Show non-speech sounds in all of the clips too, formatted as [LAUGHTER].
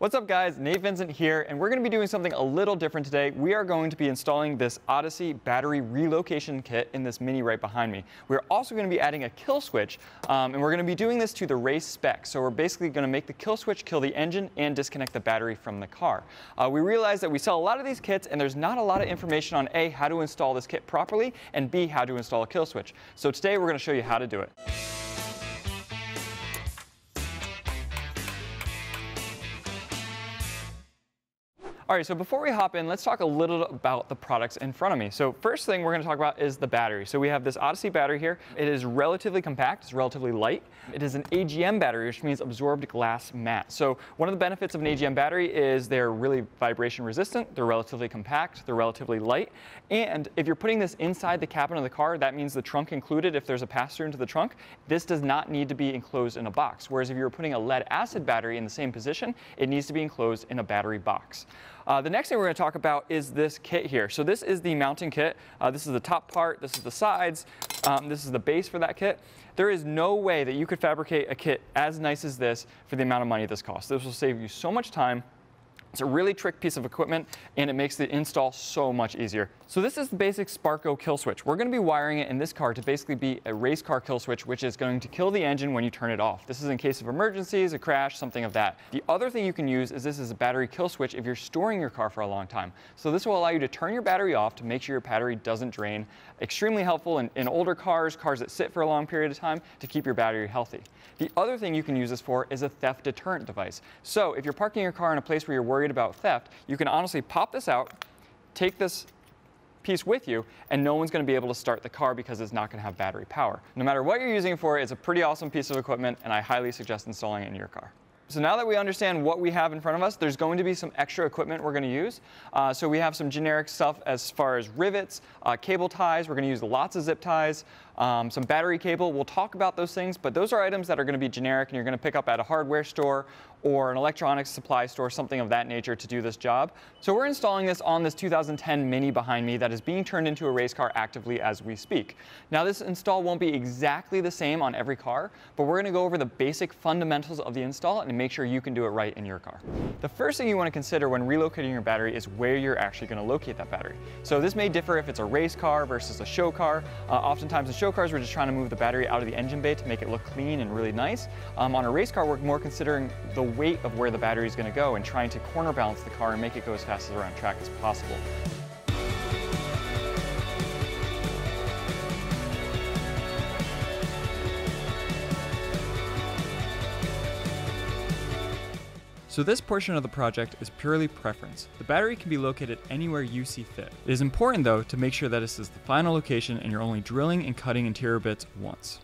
What's up guys, Nate Vincent here, and we're gonna be doing something a little different today. We are going to be installing this Odyssey battery relocation kit in this Mini right behind me. We're also gonna be adding a kill switch, um, and we're gonna be doing this to the race spec. So we're basically gonna make the kill switch kill the engine and disconnect the battery from the car. Uh, we realize that we sell a lot of these kits and there's not a lot of information on A, how to install this kit properly, and B, how to install a kill switch. So today we're gonna show you how to do it. All right, so before we hop in, let's talk a little about the products in front of me. So first thing we're gonna talk about is the battery. So we have this Odyssey battery here. It is relatively compact, it's relatively light. It is an AGM battery, which means absorbed glass mat. So one of the benefits of an AGM battery is they're really vibration resistant, they're relatively compact, they're relatively light. And if you're putting this inside the cabin of the car, that means the trunk included if there's a pass-through into the trunk. This does not need to be enclosed in a box. Whereas if you're putting a lead acid battery in the same position, it needs to be enclosed in a battery box. Uh, the next thing we're going to talk about is this kit here. So this is the mounting kit. Uh, this is the top part, this is the sides, um, this is the base for that kit. There is no way that you could fabricate a kit as nice as this for the amount of money this costs. This will save you so much time it's a really trick piece of equipment and it makes the install so much easier. So this is the basic Sparco kill switch. We're going to be wiring it in this car to basically be a race car kill switch which is going to kill the engine when you turn it off. This is in case of emergencies, a crash, something of that. The other thing you can use is this is a battery kill switch if you're storing your car for a long time. So this will allow you to turn your battery off to make sure your battery doesn't drain. Extremely helpful in, in older cars, cars that sit for a long period of time to keep your battery healthy. The other thing you can use this for is a theft deterrent device. So if you're parking your car in a place where you're worried about theft, you can honestly pop this out, take this piece with you, and no one's going to be able to start the car because it's not going to have battery power. No matter what you're using it for, it's a pretty awesome piece of equipment, and I highly suggest installing it in your car. So now that we understand what we have in front of us, there's going to be some extra equipment we're going to use. Uh, so we have some generic stuff as far as rivets, uh, cable ties. We're going to use lots of zip ties, um, some battery cable. We'll talk about those things, but those are items that are going to be generic and you're going to pick up at a hardware store or an electronics supply store, something of that nature to do this job. So we're installing this on this 2010 Mini behind me that is being turned into a race car actively as we speak. Now this install won't be exactly the same on every car, but we're going to go over the basic fundamentals of the install and make sure you can do it right in your car. The first thing you want to consider when relocating your battery is where you're actually going to locate that battery. So this may differ if it's a race car versus a show car. Uh, oftentimes in show cars we're just trying to move the battery out of the engine bay to make it look clean and really nice. Um, on a race car we're more considering the weight of where the battery is going to go and trying to corner balance the car and make it go as fast as around track as possible. So this portion of the project is purely preference. The battery can be located anywhere you see fit. It is important though to make sure that this is the final location and you're only drilling and cutting interior bits once.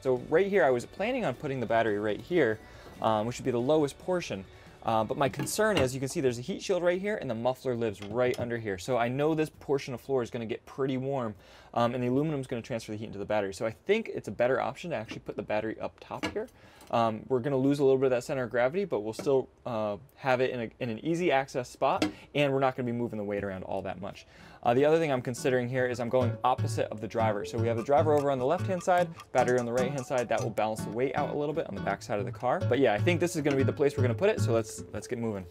So right here I was planning on putting the battery right here um, which would be the lowest portion. Uh, but my concern is, you can see there's a heat shield right here and the muffler lives right under here. So I know this portion of floor is gonna get pretty warm um, and the aluminum is gonna transfer the heat into the battery. So I think it's a better option to actually put the battery up top here. Um, we're gonna lose a little bit of that center of gravity, but we'll still uh, have it in, a, in, an easy access spot and we're not gonna be moving the weight around all that much. Uh, the other thing I'm considering here is I'm going opposite of the driver. So we have the driver over on the left-hand side, battery on the right-hand side. That will balance the weight out a little bit on the back side of the car. But yeah, I think this is gonna be the place we're gonna put it. So let's, let's get moving.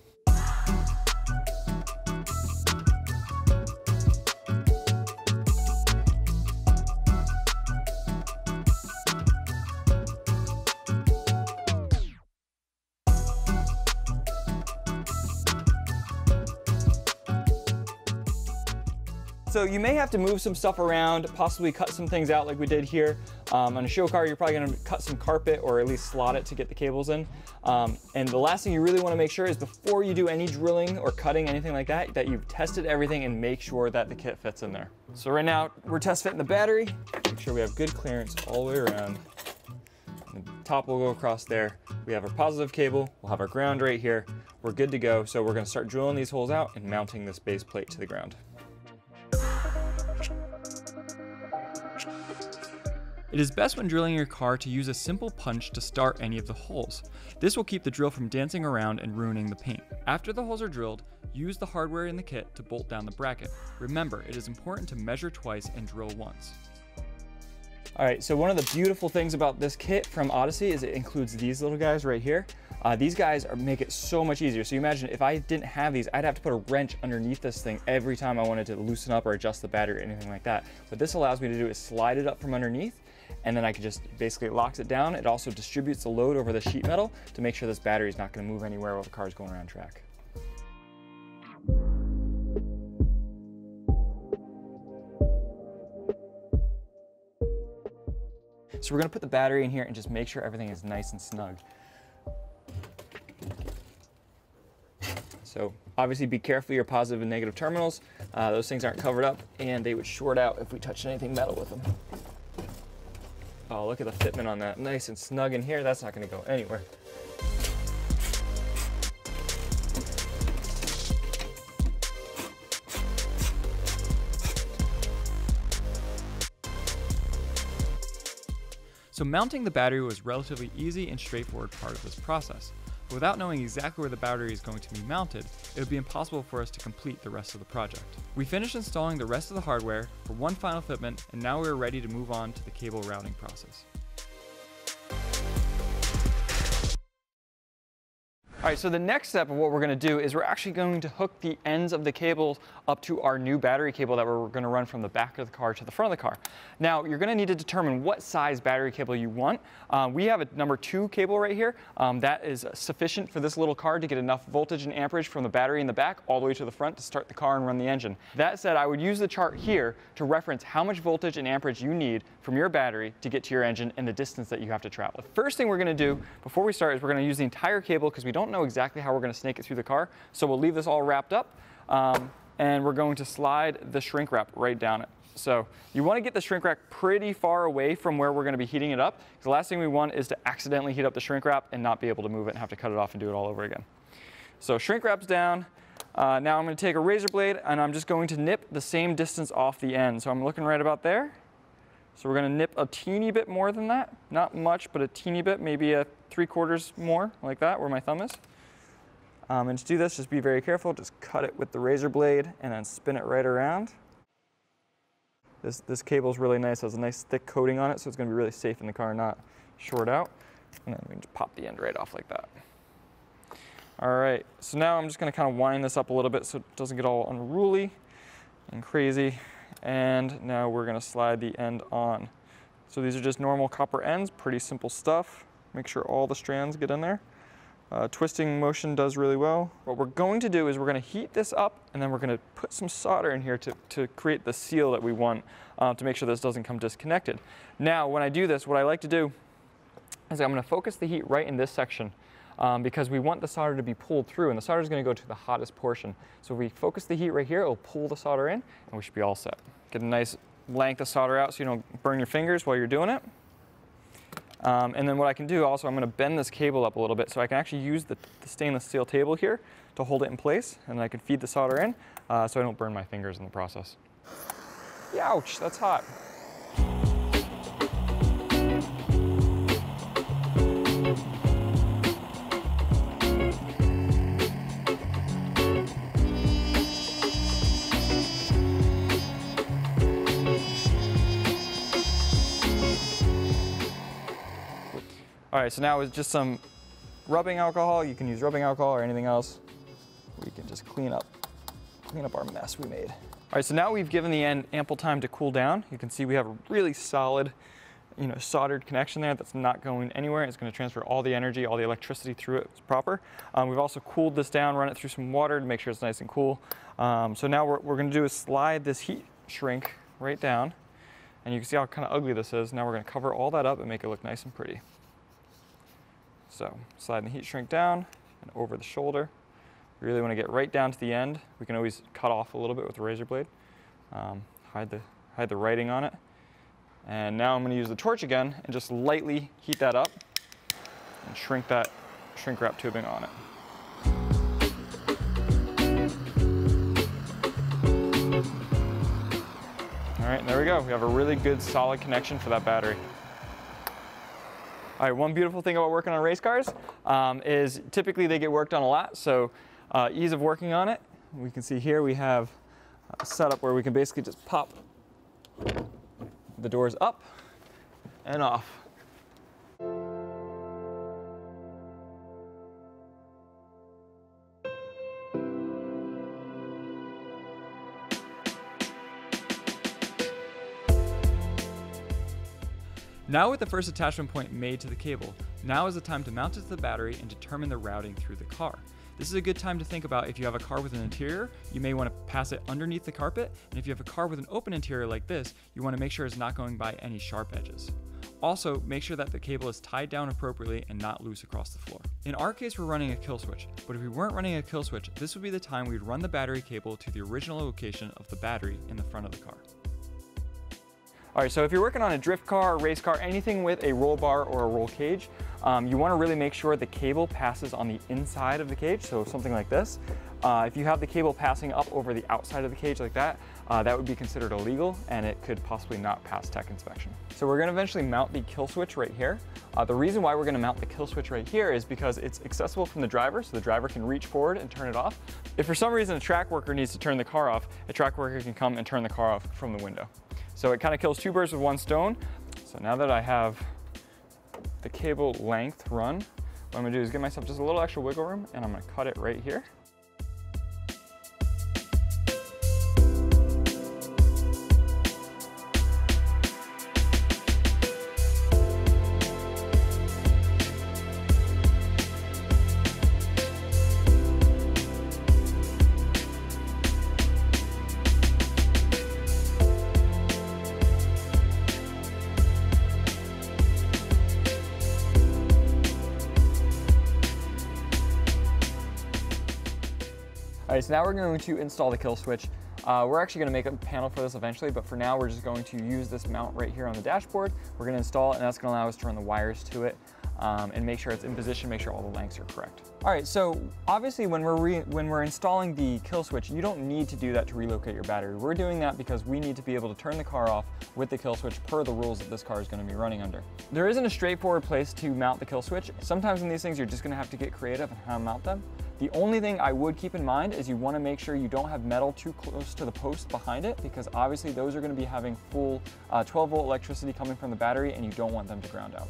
So you may have to move some stuff around, possibly cut some things out like we did here. Um, on a show car, you're probably gonna cut some carpet or at least slot it to get the cables in. Um, and the last thing you really wanna make sure is before you do any drilling or cutting, anything like that, that you've tested everything and make sure that the kit fits in there. So right now, we're test fitting the battery. Make sure we have good clearance all the way around. The top will go across there. We have our positive cable, we'll have our ground right here. We're good to go. So we're gonna start drilling these holes out and mounting this base plate to the ground. It is best when drilling your car to use a simple punch to start any of the holes. This will keep the drill from dancing around and ruining the paint. After the holes are drilled, use the hardware in the kit to bolt down the bracket. Remember, it is important to measure twice and drill once. All right, so one of the beautiful things about this kit from Odyssey is it includes these little guys right here. Uh, these guys are, make it so much easier. So you imagine if I didn't have these, I'd have to put a wrench underneath this thing every time I wanted to loosen up or adjust the battery or anything like that. What this allows me to do is slide it up from underneath and then I can just basically locks it down. It also distributes the load over the sheet metal to make sure this battery is not gonna move anywhere while the car is going around track. So we're gonna put the battery in here and just make sure everything is nice and snug. So obviously be careful your positive and negative terminals. Uh, those things aren't covered up and they would short out if we touched anything metal with them. Oh, look at the fitment on that. Nice and snug in here. That's not gonna go anywhere. So mounting the battery was relatively easy and straightforward part of this process. But without knowing exactly where the battery is going to be mounted, it would be impossible for us to complete the rest of the project. We finished installing the rest of the hardware for one final fitment, and now we are ready to move on to the cable routing process. All right, so the next step of what we're gonna do is we're actually going to hook the ends of the cables up to our new battery cable that we're gonna run from the back of the car to the front of the car. Now, you're gonna need to determine what size battery cable you want. Um, we have a number two cable right here. Um, that is sufficient for this little car to get enough voltage and amperage from the battery in the back all the way to the front to start the car and run the engine. That said, I would use the chart here to reference how much voltage and amperage you need from your battery to get to your engine and the distance that you have to travel. The first thing we're gonna do before we start is we're gonna use the entire cable because we don't know exactly how we're gonna snake it through the car. So we'll leave this all wrapped up um, and we're going to slide the shrink wrap right down it. So you wanna get the shrink wrap pretty far away from where we're gonna be heating it up. The last thing we want is to accidentally heat up the shrink wrap and not be able to move it and have to cut it off and do it all over again. So shrink wrap's down. Uh, now I'm gonna take a razor blade and I'm just going to nip the same distance off the end. So I'm looking right about there. So we're gonna nip a teeny bit more than that. Not much, but a teeny bit, maybe a three quarters more, like that, where my thumb is. Um, and to do this, just be very careful. Just cut it with the razor blade and then spin it right around. This, this cable is really nice, it has a nice thick coating on it, so it's gonna be really safe in the car, not short out. And then we can just pop the end right off like that. All right, so now I'm just gonna kind of wind this up a little bit so it doesn't get all unruly and crazy. And now we're gonna slide the end on. So these are just normal copper ends, pretty simple stuff. Make sure all the strands get in there. Uh, twisting motion does really well. What we're going to do is we're going to heat this up and then we're going to put some solder in here to, to create the seal that we want uh, to make sure this doesn't come disconnected. Now when I do this, what I like to do is I'm going to focus the heat right in this section um, because we want the solder to be pulled through and the solder is going to go to the hottest portion. So if we focus the heat right here, it'll pull the solder in and we should be all set. Get a nice length of solder out so you don't burn your fingers while you're doing it. Um, and then what I can do also, I'm going to bend this cable up a little bit so I can actually use the, the stainless steel table here to hold it in place and I can feed the solder in uh, so I don't burn my fingers in the process. Ouch, that's hot. Right, so now with just some rubbing alcohol, you can use rubbing alcohol or anything else. We can just clean up, clean up our mess we made. All right, so now we've given the end ample time to cool down. You can see we have a really solid, you know, soldered connection there that's not going anywhere. It's gonna transfer all the energy, all the electricity through it proper. Um, we've also cooled this down, run it through some water to make sure it's nice and cool. Um, so now what we're gonna do is slide this heat shrink right down. And you can see how kind of ugly this is. Now we're gonna cover all that up and make it look nice and pretty. So sliding the heat shrink down and over the shoulder. Really want to get right down to the end. We can always cut off a little bit with the razor blade. Um, hide, the, hide the writing on it. And now I'm going to use the torch again and just lightly heat that up and shrink that shrink wrap tubing on it. All right, there we go. We have a really good solid connection for that battery. All right, one beautiful thing about working on race cars um, is typically they get worked on a lot, so uh, ease of working on it. We can see here we have a setup where we can basically just pop the doors up and off. Now with the first attachment point made to the cable, now is the time to mount it to the battery and determine the routing through the car. This is a good time to think about if you have a car with an interior, you may want to pass it underneath the carpet, and if you have a car with an open interior like this, you want to make sure it's not going by any sharp edges. Also, make sure that the cable is tied down appropriately and not loose across the floor. In our case, we're running a kill switch, but if we weren't running a kill switch, this would be the time we'd run the battery cable to the original location of the battery in the front of the car. All right, so if you're working on a drift car, race car, anything with a roll bar or a roll cage, um, you wanna really make sure the cable passes on the inside of the cage, so something like this. Uh, if you have the cable passing up over the outside of the cage like that, uh, that would be considered illegal and it could possibly not pass tech inspection. So we're gonna eventually mount the kill switch right here. Uh, the reason why we're gonna mount the kill switch right here is because it's accessible from the driver, so the driver can reach forward and turn it off. If for some reason a track worker needs to turn the car off, a track worker can come and turn the car off from the window. So it kind of kills two birds with one stone. So now that I have the cable length run, what I'm gonna do is give myself just a little extra wiggle room and I'm gonna cut it right here. So now we're going to install the kill switch. Uh, we're actually going to make a panel for this eventually, but for now we're just going to use this mount right here on the dashboard. We're going to install it and that's going to allow us to run the wires to it um, and make sure it's in position, make sure all the lengths are correct. All right, so obviously when we're, when we're installing the kill switch, you don't need to do that to relocate your battery. We're doing that because we need to be able to turn the car off with the kill switch per the rules that this car is gonna be running under. There isn't a straightforward place to mount the kill switch. Sometimes in these things, you're just gonna have to get creative on how to mount them. The only thing I would keep in mind is you wanna make sure you don't have metal too close to the post behind it because obviously those are gonna be having full uh, 12 volt electricity coming from the battery and you don't want them to ground out.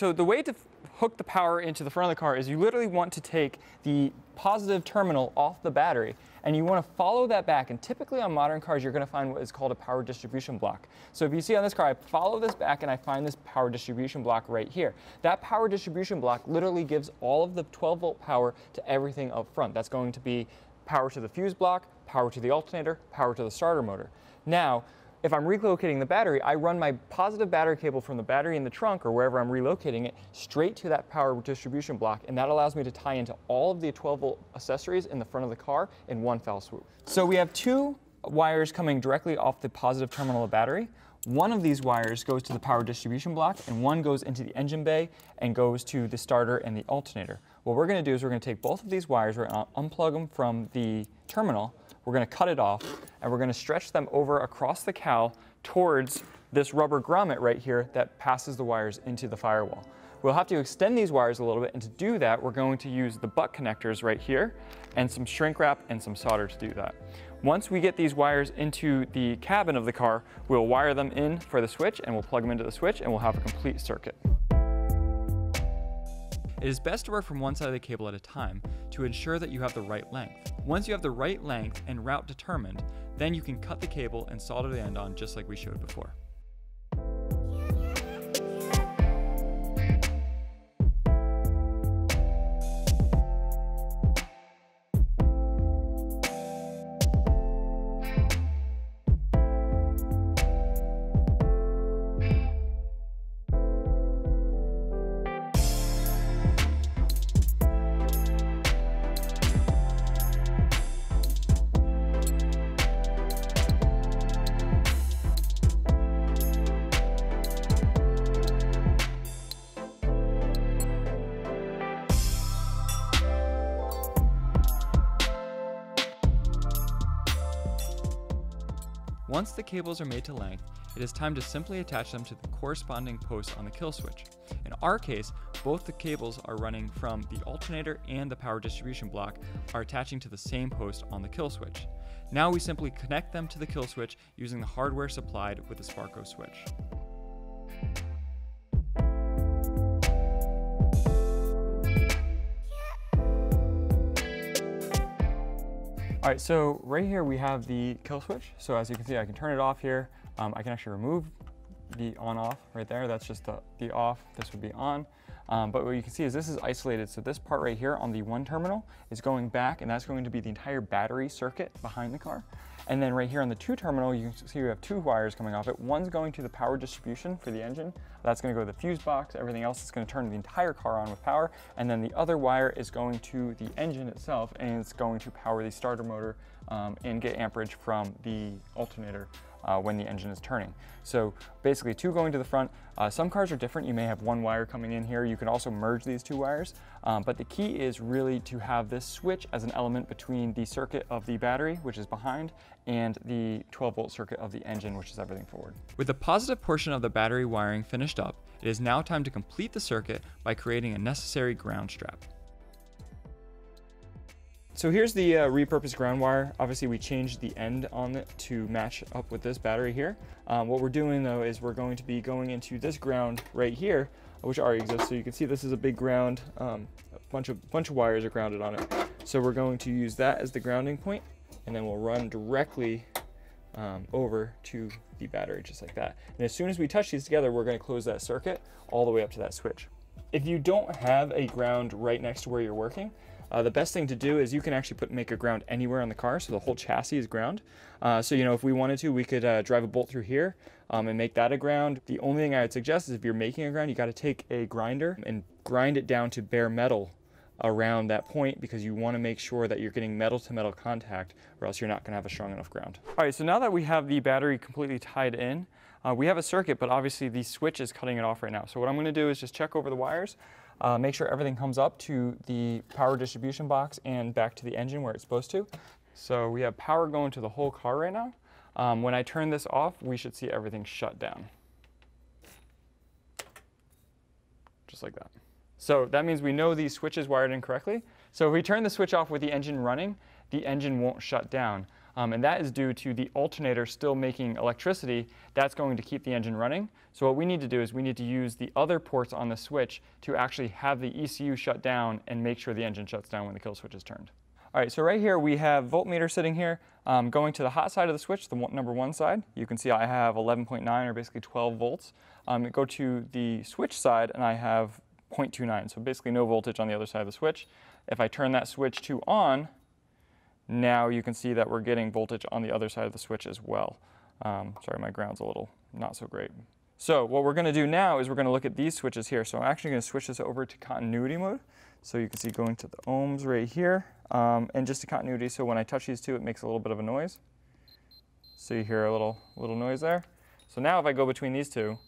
So the way to hook the power into the front of the car is you literally want to take the positive terminal off the battery and you want to follow that back. And typically on modern cars, you're going to find what is called a power distribution block. So if you see on this car, I follow this back and I find this power distribution block right here. That power distribution block literally gives all of the 12 volt power to everything up front. That's going to be power to the fuse block, power to the alternator, power to the starter motor. Now, if I'm relocating the battery, I run my positive battery cable from the battery in the trunk or wherever I'm relocating it straight to that power distribution block, and that allows me to tie into all of the 12 volt accessories in the front of the car in one fell swoop. So we have two wires coming directly off the positive terminal of the battery. One of these wires goes to the power distribution block and one goes into the engine bay and goes to the starter and the alternator. What we're gonna do is we're gonna take both of these wires, we're gonna unplug them from the terminal, we're gonna cut it off, and we're gonna stretch them over across the cowl towards this rubber grommet right here that passes the wires into the firewall. We'll have to extend these wires a little bit, and to do that, we're going to use the butt connectors right here, and some shrink wrap and some solder to do that. Once we get these wires into the cabin of the car, we'll wire them in for the switch, and we'll plug them into the switch, and we'll have a complete circuit. It is best to work from one side of the cable at a time to ensure that you have the right length. Once you have the right length and route determined, then you can cut the cable and solder the end on just like we showed before. Once the cables are made to length, it is time to simply attach them to the corresponding posts on the kill switch. In our case, both the cables are running from the alternator and the power distribution block are attaching to the same post on the kill switch. Now we simply connect them to the kill switch using the hardware supplied with the Sparco switch. All right, so right here we have the kill switch. So as you can see, I can turn it off here. Um, I can actually remove the on off right there. That's just the, the off, this would be on. Um, but what you can see is this is isolated. So this part right here on the one terminal is going back and that's going to be the entire battery circuit behind the car. And then right here on the two terminal, you can see we have two wires coming off it. One's going to the power distribution for the engine. That's gonna go to the fuse box. Everything else is gonna turn the entire car on with power. And then the other wire is going to the engine itself and it's going to power the starter motor um, and get amperage from the alternator uh, when the engine is turning. So basically two going to the front. Uh, some cars are different. You may have one wire coming in here. You can also merge these two wires. Um, but the key is really to have this switch as an element between the circuit of the battery, which is behind, and the 12 volt circuit of the engine, which is everything forward. With the positive portion of the battery wiring finished up, it is now time to complete the circuit by creating a necessary ground strap. So here's the uh, repurposed ground wire. Obviously we changed the end on it to match up with this battery here. Um, what we're doing though is we're going to be going into this ground right here, which already exists. So you can see this is a big ground, um, a bunch of, bunch of wires are grounded on it. So we're going to use that as the grounding point and then we'll run directly um, over to the battery just like that. And as soon as we touch these together, we're gonna close that circuit all the way up to that switch. If you don't have a ground right next to where you're working, uh, the best thing to do is you can actually put make a ground anywhere on the car, so the whole chassis is ground. Uh, so you know if we wanted to, we could uh, drive a bolt through here um, and make that a ground. The only thing I would suggest is if you're making a ground, you got to take a grinder and grind it down to bare metal around that point because you want to make sure that you're getting metal to metal contact or else you're not going to have a strong enough ground. All right, so now that we have the battery completely tied in, uh, we have a circuit, but obviously the switch is cutting it off right now. So what I'm going to do is just check over the wires. Uh, make sure everything comes up to the power distribution box and back to the engine where it's supposed to. So we have power going to the whole car right now. Um, when I turn this off, we should see everything shut down. Just like that. So that means we know these switches wired incorrectly. So if we turn the switch off with the engine running, the engine won't shut down. Um, and that is due to the alternator still making electricity. That's going to keep the engine running. So what we need to do is we need to use the other ports on the switch to actually have the ECU shut down and make sure the engine shuts down when the kill switch is turned. All right, so right here we have voltmeter sitting here. Um, going to the hot side of the switch, the one, number one side, you can see I have 11.9 or basically 12 volts. Um, go to the switch side and I have 0.29, so basically no voltage on the other side of the switch. If I turn that switch to on, now you can see that we're getting voltage on the other side of the switch as well. Um, sorry, my ground's a little not so great. So what we're gonna do now is we're gonna look at these switches here. So I'm actually gonna switch this over to continuity mode. So you can see going to the ohms right here, um, and just to continuity, so when I touch these two, it makes a little bit of a noise. So you hear a little, little noise there. So now if I go between these two,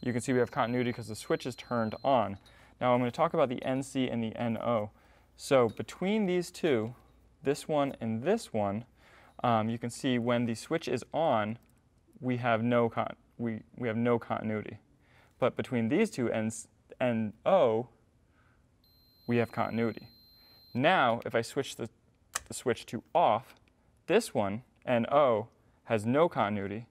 you can see we have continuity because the switch is turned on. Now I'm gonna talk about the NC and the NO. So between these two, this one and this one, um, you can see when the switch is on, we have no con we, we have no continuity. But between these two ends and O, we have continuity. Now, if I switch the, the switch to off, this one, NO, has no continuity,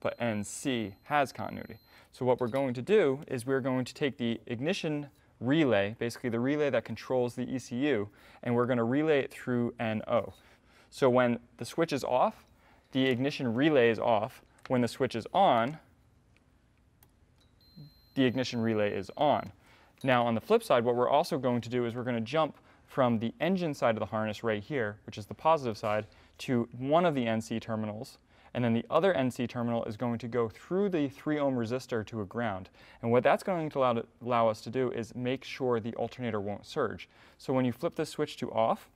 but NC has continuity. So what we're going to do is we're going to take the ignition relay, basically the relay that controls the ECU, and we're going to relay it through NO. So when the switch is off, the ignition relay is off. When the switch is on, the ignition relay is on. Now on the flip side, what we're also going to do is we're going to jump from the engine side of the harness right here, which is the positive side, to one of the NC terminals and then the other NC terminal is going to go through the 3 ohm resistor to a ground. And what that's going to allow, to allow us to do is make sure the alternator won't surge. So when you flip this switch to off,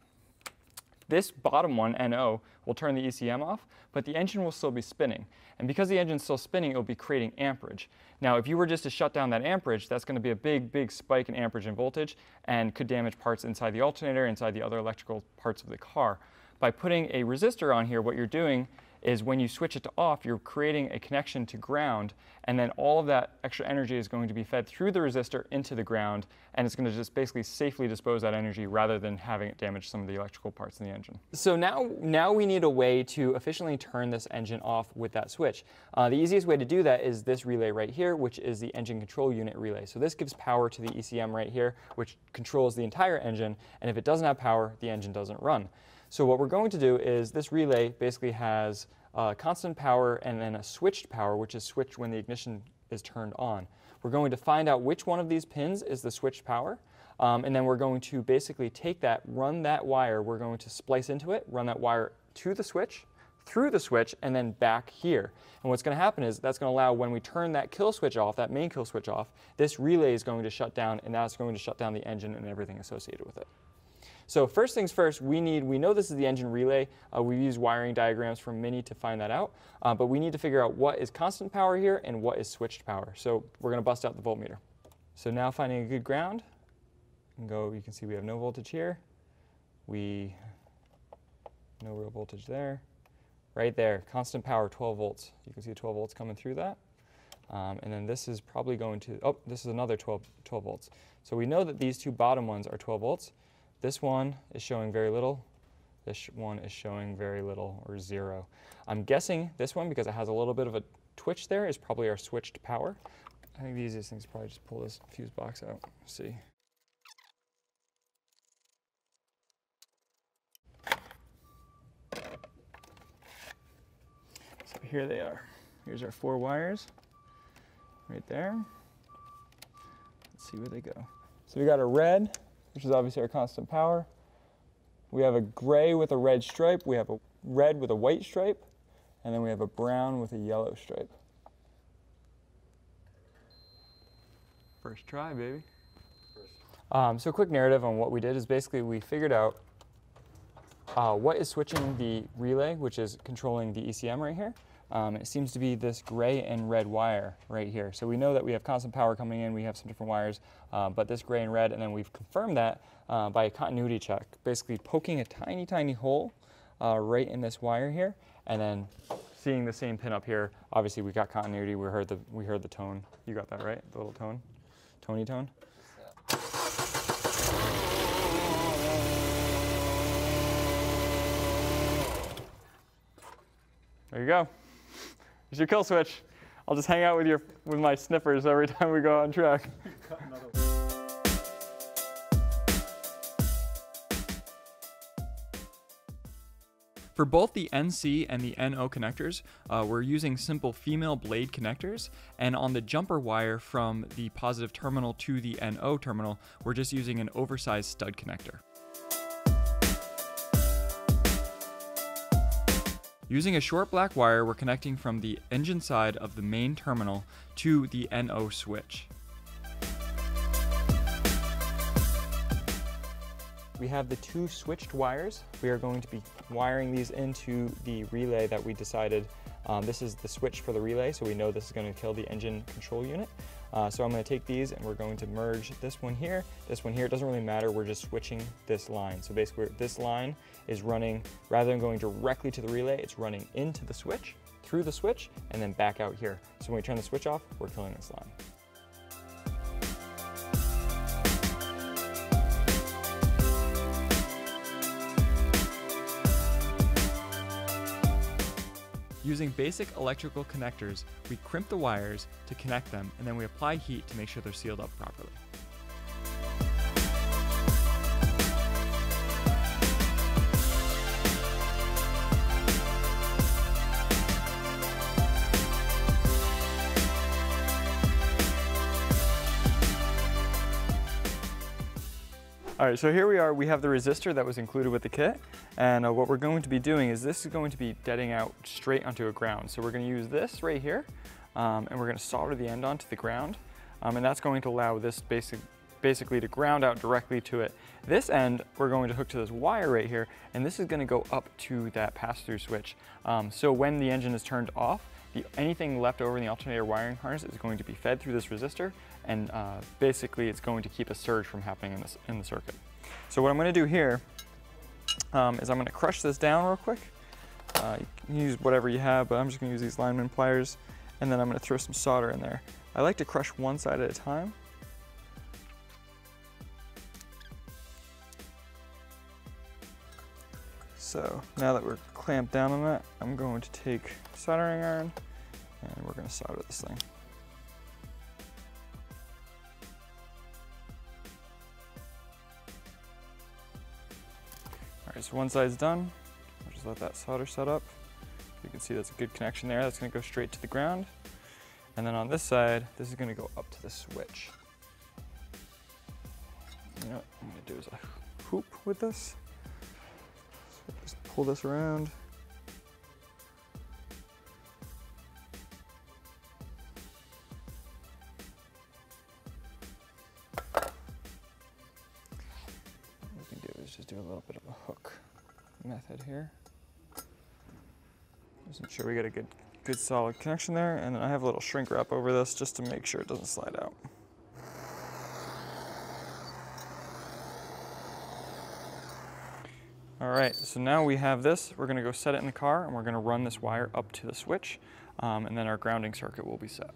this bottom one, NO, will turn the ECM off, but the engine will still be spinning. And because the engine's still spinning, it will be creating amperage. Now, if you were just to shut down that amperage, that's going to be a big, big spike in amperage and voltage and could damage parts inside the alternator, inside the other electrical parts of the car. By putting a resistor on here, what you're doing is when you switch it to off, you're creating a connection to ground, and then all of that extra energy is going to be fed through the resistor into the ground, and it's going to just basically safely dispose that energy rather than having it damage some of the electrical parts in the engine. So now, now we need a way to efficiently turn this engine off with that switch. Uh, the easiest way to do that is this relay right here, which is the engine control unit relay. So this gives power to the ECM right here, which controls the entire engine, and if it doesn't have power, the engine doesn't run. So what we're going to do is this relay basically has uh, constant power and then a switched power, which is switched when the ignition is turned on. We're going to find out which one of these pins is the switched power, um, and then we're going to basically take that, run that wire, we're going to splice into it, run that wire to the switch, through the switch, and then back here. And what's going to happen is that's going to allow when we turn that kill switch off, that main kill switch off, this relay is going to shut down, and that's going to shut down the engine and everything associated with it. So first things first, we need, we know this is the engine relay. Uh, we've used wiring diagrams from Mini to find that out, uh, but we need to figure out what is constant power here and what is switched power. So we're gonna bust out the voltmeter. So now finding a good ground, and go, you can see we have no voltage here. We, no real voltage there. Right there, constant power, 12 volts. You can see 12 volts coming through that. Um, and then this is probably going to, oh, this is another 12, 12 volts. So we know that these two bottom ones are 12 volts. This one is showing very little. This one is showing very little or zero. I'm guessing this one, because it has a little bit of a twitch there, is probably our switched power. I think the easiest thing is probably just pull this fuse box out. see. So here they are. Here's our four wires right there. Let's see where they go. So we got a red, which is obviously our constant power. We have a gray with a red stripe, we have a red with a white stripe, and then we have a brown with a yellow stripe. First try, baby. Um, so quick narrative on what we did is basically we figured out uh, what is switching the relay, which is controlling the ECM right here, um, it seems to be this gray and red wire right here. So we know that we have constant power coming in, we have some different wires, uh, but this gray and red, and then we've confirmed that uh, by a continuity check, basically poking a tiny, tiny hole uh, right in this wire here, and then seeing the same pin up here. Obviously we got continuity, we heard the, we heard the tone. You got that right, the little tone? Tony tone? There you go. Here's your kill switch. I'll just hang out with your with my sniffers every [LAUGHS] time we go on track. For both the NC and the NO connectors, uh, we're using simple female blade connectors, and on the jumper wire from the positive terminal to the NO terminal, we're just using an oversized stud connector. Using a short black wire, we're connecting from the engine side of the main terminal to the NO switch. We have the two switched wires. We are going to be wiring these into the relay that we decided. Um, this is the switch for the relay, so we know this is going to kill the engine control unit. Uh, so I'm going to take these and we're going to merge this one here, this one here. It doesn't really matter. We're just switching this line. So basically this line is running, rather than going directly to the relay, it's running into the switch, through the switch, and then back out here. So when we turn the switch off, we're killing this line. Using basic electrical connectors, we crimp the wires to connect them and then we apply heat to make sure they're sealed up properly. All right, so here we are. We have the resistor that was included with the kit. And uh, what we're going to be doing is this is going to be deading out straight onto a ground. So we're gonna use this right here, um, and we're gonna solder the end onto the ground. Um, and that's going to allow this basic, basically to ground out directly to it. This end, we're going to hook to this wire right here, and this is gonna go up to that pass-through switch. Um, so when the engine is turned off, the, anything left over in the alternator wiring harness is going to be fed through this resistor and uh, basically it's going to keep a surge from happening in, this, in the circuit. So what I'm going to do here um, is I'm going to crush this down real quick Uh, you can use whatever you have, but I'm just gonna use these lineman pliers, and then I'm gonna throw some solder in there. I like to crush one side at a time. So now that we're clamped down on that, I'm going to take soldering iron and we're gonna solder this thing. Right, so one side's done. I'll just let that solder set up. You can see that's a good connection there. That's gonna go straight to the ground. And then on this side, this is gonna go up to the switch. You know what I'm gonna do is a hoop with this. So just pull this around. Method here. Just make sure we get a good, good solid connection there. And then I have a little shrink wrap over this just to make sure it doesn't slide out. All right, so now we have this. We're gonna go set it in the car and we're gonna run this wire up to the switch um, and then our grounding circuit will be set.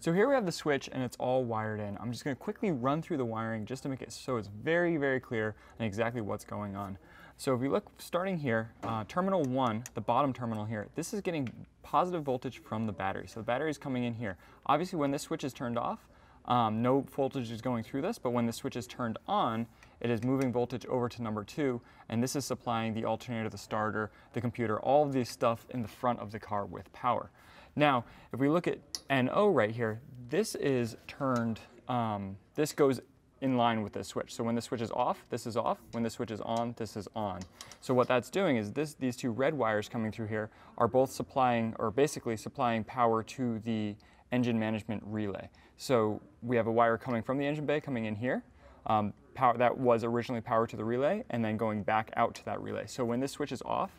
So here we have the switch and it's all wired in. I'm just gonna quickly run through the wiring just to make it so it's very, very clear and exactly what's going on. So if we look starting here, uh, terminal one, the bottom terminal here, this is getting positive voltage from the battery. So the battery is coming in here. Obviously when this switch is turned off, um, no voltage is going through this, but when the switch is turned on, it is moving voltage over to number two, and this is supplying the alternator, the starter, the computer, all of this stuff in the front of the car with power. Now, if we look at NO right here, this is turned, um, this goes in line with this switch. So when the switch is off, this is off. When the switch is on, this is on. So what that's doing is this, these two red wires coming through here are both supplying, or basically supplying power to the engine management relay. So we have a wire coming from the engine bay coming in here. Um, power that was originally power to the relay and then going back out to that relay. So when this switch is off,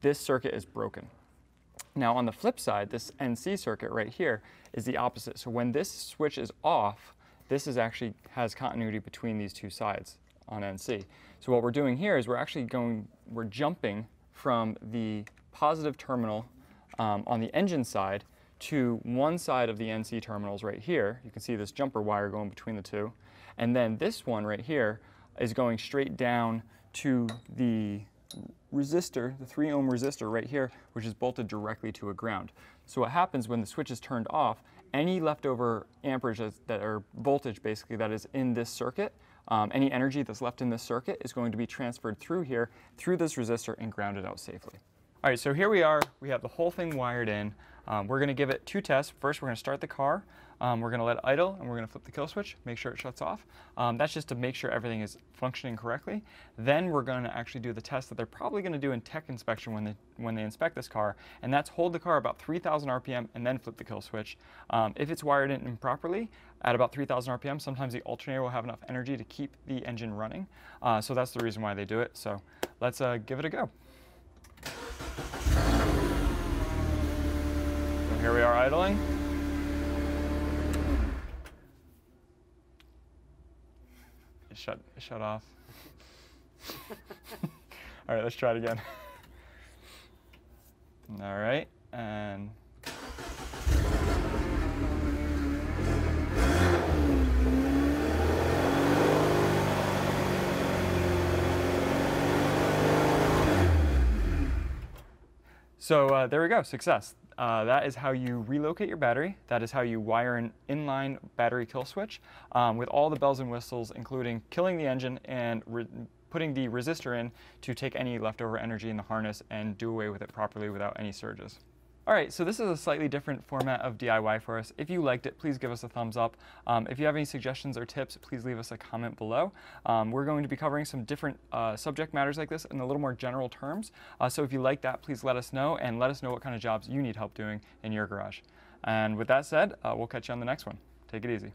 this circuit is broken. Now on the flip side, this NC circuit right here is the opposite. So when this switch is off, this is actually has continuity between these two sides on NC. So what we're doing here is we're actually going, we're jumping from the positive terminal um, on the engine side to one side of the NC terminals right here. You can see this jumper wire going between the two. And then this one right here is going straight down to the resistor, the 3 ohm resistor right here, which is bolted directly to a ground. So what happens when the switch is turned off, any leftover amperage that, or voltage basically that is in this circuit, um, any energy that's left in this circuit is going to be transferred through here, through this resistor and grounded out safely. All right, so here we are. We have the whole thing wired in. Um, we're gonna give it two tests. First, we're gonna start the car. Um, we're gonna let it idle and we're gonna flip the kill switch, make sure it shuts off. Um, that's just to make sure everything is functioning correctly. Then we're gonna actually do the test that they're probably gonna do in tech inspection when they, when they inspect this car, and that's hold the car about 3,000 RPM and then flip the kill switch. Um, if it's wired in improperly, at about 3,000 RPM, sometimes the alternator will have enough energy to keep the engine running. Uh, so that's the reason why they do it. So let's uh, give it a go. Here we are idling. It shut, it shut off. [LAUGHS] All right, let's try it again. [LAUGHS] All right, and So uh, there we go, success. Uh, that is how you relocate your battery. That is how you wire an inline battery kill switch um, with all the bells and whistles, including killing the engine and putting the resistor in to take any leftover energy in the harness and do away with it properly without any surges. All right, so this is a slightly different format of DIY for us. If you liked it, please give us a thumbs up. Um, if you have any suggestions or tips, please leave us a comment below. Um, we're going to be covering some different uh, subject matters like this in a little more general terms. Uh, so if you like that, please let us know and let us know what kind of jobs you need help doing in your garage. And with that said, uh, we'll catch you on the next one. Take it easy.